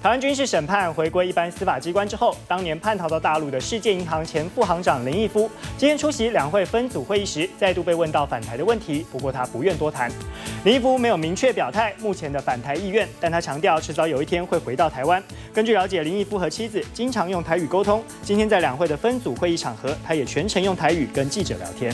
台湾军事审判回归一般司法机关之后，当年叛逃到大陆的世界银行前副行长林毅夫，今天出席两会分组会议时，再度被问到反台的问题，不过他不愿多谈。林毅夫没有明确表态目前的反台意愿，但他强调迟早有一天会回到台湾。根据了解，林毅夫和妻子经常用台语沟通，今天在两会的分组会议场合，他也全程用台语跟记者聊天。